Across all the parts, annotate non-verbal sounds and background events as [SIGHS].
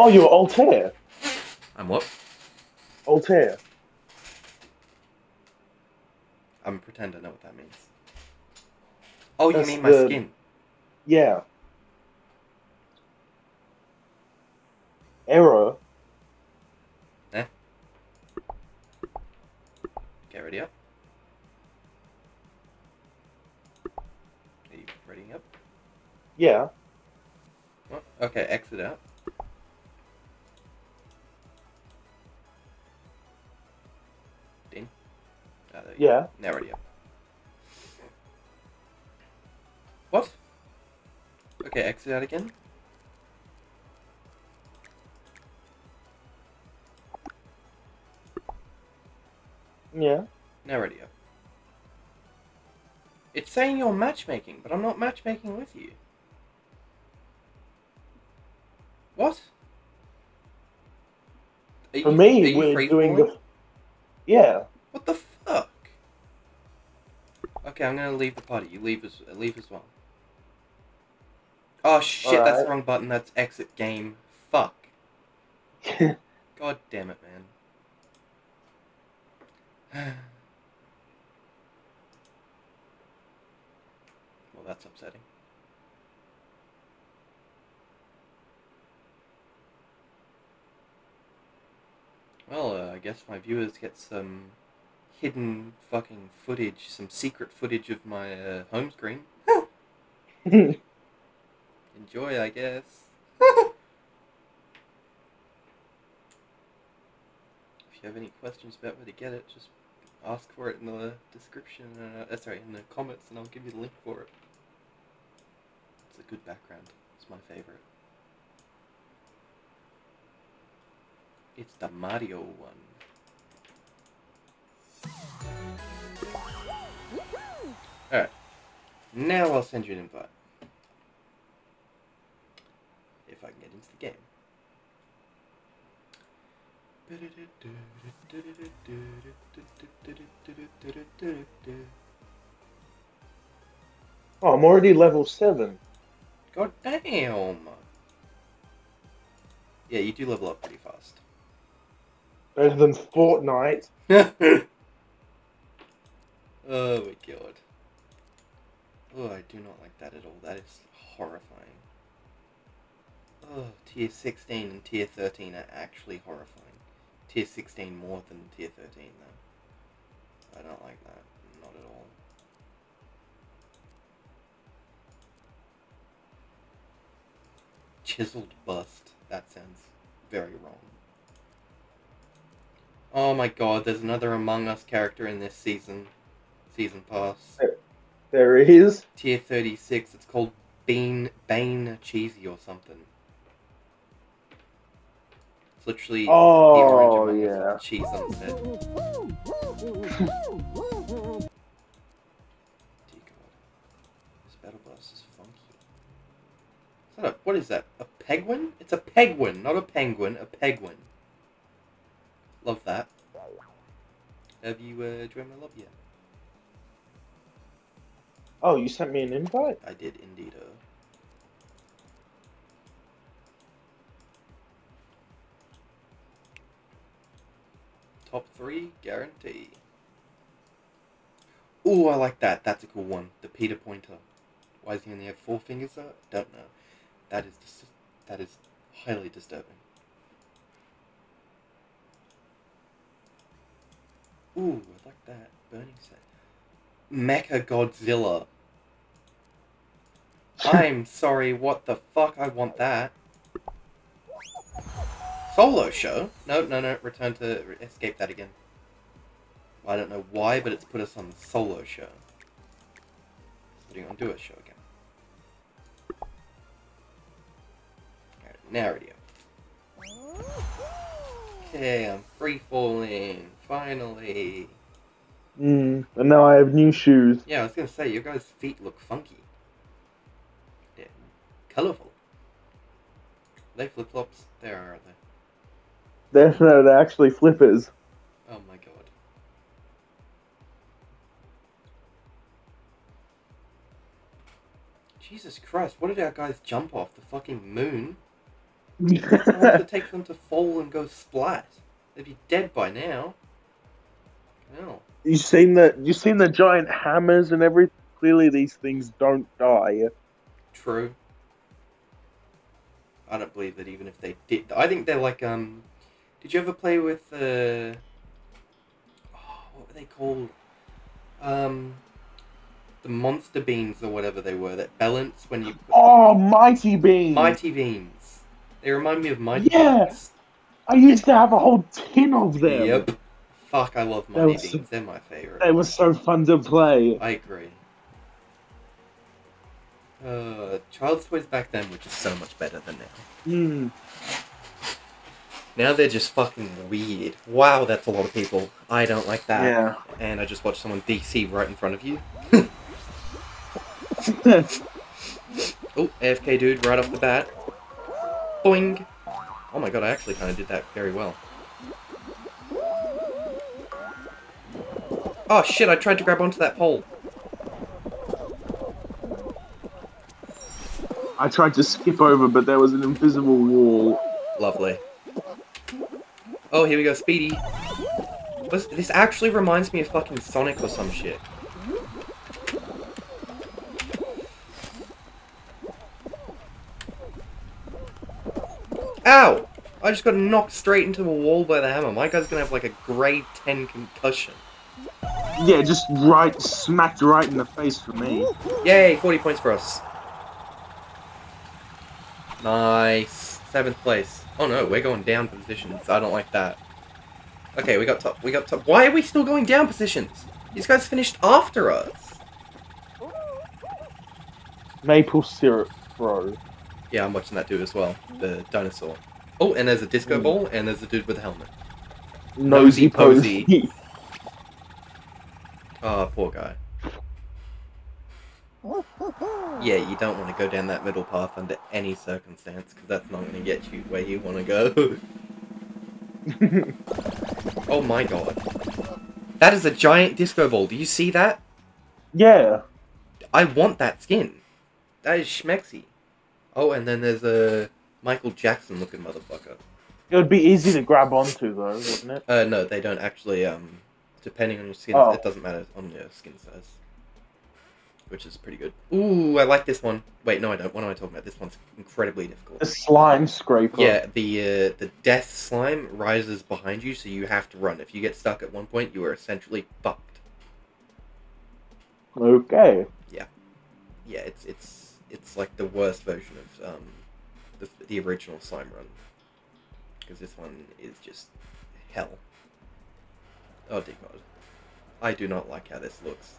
Oh, you're Altair. I'm what? Altair. I'm pretend I know what that means. Oh, you That's mean my the- skin? Yeah. Error. Eh? Get ready up. Are you ready up? Yeah. What? Okay, exit out. Yeah. Now ready up. What? Okay, exit out again. Yeah. Now ready. It's saying you're matchmaking, but I'm not matchmaking with you. What? Are For you- me, we're doing the. Yeah. What the? Okay, I'm gonna leave the party. You leave as leave as well. Oh shit! That's the wrong button. That's exit game. Fuck. [LAUGHS] God damn it, man. [SIGHS] well, that's upsetting. Well, uh, I guess my viewers get some hidden fucking footage, some secret footage of my uh, home screen. [LAUGHS] Enjoy, I guess. if you have any questions about where to get it, just ask for it in the description. Uh, uh, sorry, in the comments, and I'll give you the link for it. It's a good background. It's my favorite. It's the Mario one. Alright. Now I'll send you an invite. If I can get into the game. oh, I'm already level 7. God damn! Yeah, you do level up pretty fast. Better than Fortnite. [LAUGHS] oh my god. Oh, I do not like that at all. That is horrifying. Oh, tier 16 and tier 13 are actually horrifying. Tier 16 more than tier 13, though. I don't like that. Not at all. Chiseled bust. That sounds very wrong. Oh my god, there's another Among Us character in this season. Season pass. There is. Tier 36. It's called Bean Bane Cheesy or something. It's literally the Oh, orange Among yeah. cheese on. This battle bus is funky. Is that a, what is that? A penguin? It's a penguin, not a penguin, a penguin. Love that. Have you uh, joined my lobby yet? Oh, you sent me an invite? I did indeed. Uh, top three guarantee. Ooh, I like that. That's a cool one. The Peter Pointer. Why does he only have four fingers though? Don't know. That is that is highly disturbing. Ooh, I like that. Burning set. Mecha Godzilla. I'm sorry, what the fuck? I want that. Solo show? No, no, no, return to, escape that again. I don't know why, but it's put us on the solo show. Putting on do a show again. Alright, now up. Okay, I'm free falling. Finally. Mm, and now I have new shoes. Yeah, I was gonna say, your guys' feet look funky. Yeah, colorful. They flip flops? There are they? They're not actually flippers. Oh my god. Jesus Christ, what did our guys jump off? The fucking moon? How long does it take them to fall and go splat? They'd be dead by now. No. You seen the you seen the giant hammers and everything? Clearly, these things don't die. True. I don't believe that even if they did. I think they're like um. Did you ever play with uh? Oh, what were they called? Um. The monster beans or whatever they were that balance when you. Oh, mighty beans. Mighty beans. They remind me of mighty Yeah. beans. I used to have a whole tin of them. Yep. Fuck, I love That mighty was- beans. They're my favorite. They were so fun to play. I agree. Uh, child's toys back then were just so much better than now. Hmm. Now they're just fucking weird. Wow, that's a lot of people. I don't like that. Yeah. And I just watched someone DC right in front of you. [LAUGHS] Oh, AFK dude, right off the bat. Boing! Oh my god, I actually kind of did that very well. Oh shit, I tried to grab onto that pole. I tried to skip over, but there was an invisible wall. Lovely. Oh, here we go, Speedy. This, this actually reminds me of fucking Sonic or some shit. Ow! I just got knocked straight into a wall by the hammer. My guy's gonna have like a grade 10 concussion. Yeah, just right, smacked right in the face for me. Yay, 40 points for us. Nice. Seventh place. Oh no, we're going down positions. I don't like that. Okay, we got top. We got top. Why are we still going down positions? These guys finished after us. Maple syrup, bro. Yeah, I'm watching that dude as well. The dinosaur. Oh, and there's a disco Mm. ball, and there's a dude with a helmet. Nosy Nosy posy. Oh, poor guy. Yeah, you don't want to go down that middle path under any circumstance, because that's not going to get you where you want to go. [LAUGHS] oh my god. That is a giant disco ball. Do you see that? yeah. I want that skin. That is schmexy. Oh, and then there's a Michael Jackson looking motherfucker. It would be easy to grab onto, though, wouldn't it? Uh, no, they don't actually, um, depending on your skin, Oh. it doesn't matter on your skin size. Which is pretty good. Ooh, I like this one. Wait, no, I don't. What am I talking about? This one's incredibly difficult. A slime scraper. Yeah, the uh, the death slime rises behind you, so you have to run. If you get stuck at one point, you are essentially fucked. Okay. Yeah, yeah, it's it's it's like the worst version of um, the the original slime run, because this one is just hell. Oh dear god, I do not like how this looks.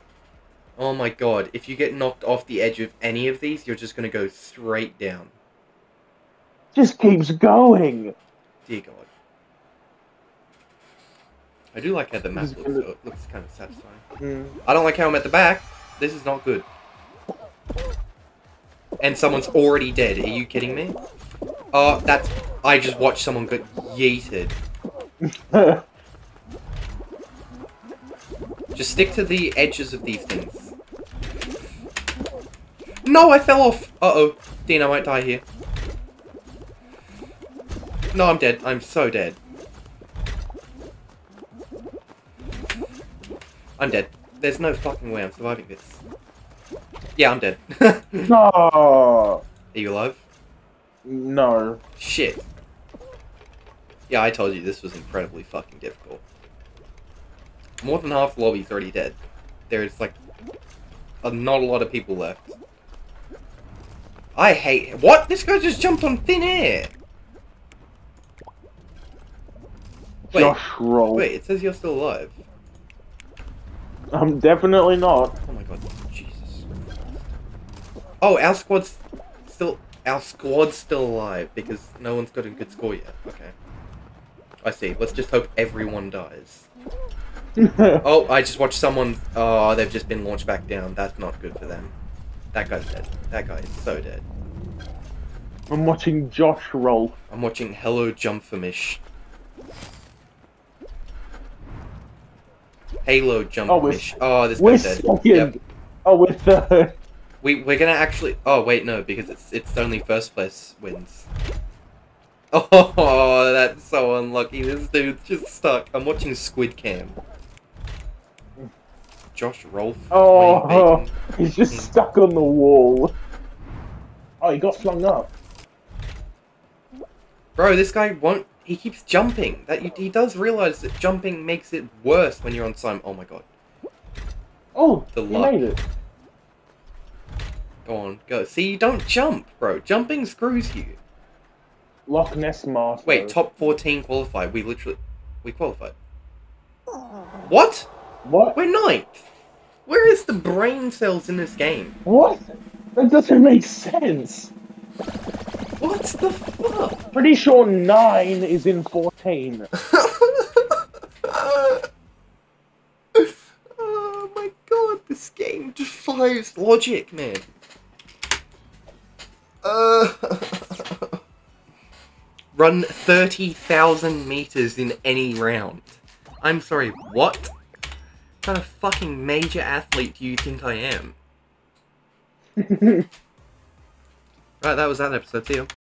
Oh my god, if you get knocked off the edge of any of these, you're just gonna go straight down. Just keeps going. Dear God. I do like how the map looks, though. It looks kind of satisfying. Hmm. I don't like how I'm at the back. This is not good. And someone's already dead. Are you kidding me? Oh, that's... I just watched someone get yeeted. [LAUGHS] Just stick to the edges of these things. No, I fell off! Uh-oh. Dean, I might die here. No, I'm dead. I'm so dead. I'm dead. There's no fucking way I'm surviving this. Yeah, I'm dead. [LAUGHS] No. Are you alive? No. Shit. Yeah, I told you this was incredibly fucking difficult. More than half the lobby's already dead. There's like a, not a lot of people left. I hate what? This guy just jumped on thin air. Wait, Josh roll. wait. It says you're still alive. I'm definitely not. Oh my god, Jesus. Oh, our squad's still our squad's still alive because no one's got a good score yet. Okay. I see. Let's just hope everyone dies. [LAUGHS] Oh, I just watched someone. Oh, they've just been launched back down. That's not good for them. That guy's dead. That guy is so dead. I'm watching Josh roll. I'm watching Hello Jump for Mish. Halo Jump Oh, we're- Mish. Oh, this We're guy's dead. second. Yep. Oh, with the. We we're gonna actually. Oh wait, no, because it's it's only first place wins. [LAUGHS] Oh, that's so unlucky. This dude's just stuck. I'm watching Squid Cam. Josh Rolfe. Oh, Wayne oh, he's just mm. stuck on the wall. Oh, he got flung up. Bro, this guy won't. He keeps jumping. That you, he does realize that jumping makes it worse when you're on time. Oh my god. Oh, The he luck. made it. Go on, go. See, you don't jump, bro. Jumping screws you. Loch Ness Master. Wait, top 14 qualified. We literally. We qualified. What? What? We're ninth. Where is the brain cells in this game? What? That doesn't make sense. What the fuck? Pretty sure 9 is in 14. [LAUGHS] oh my god, this game defies logic, man. Uh, [LAUGHS] run 30,000 meters in any round. I'm sorry? What kind of fucking major athlete do you think I am? [LAUGHS] Right, that was that episode. See you.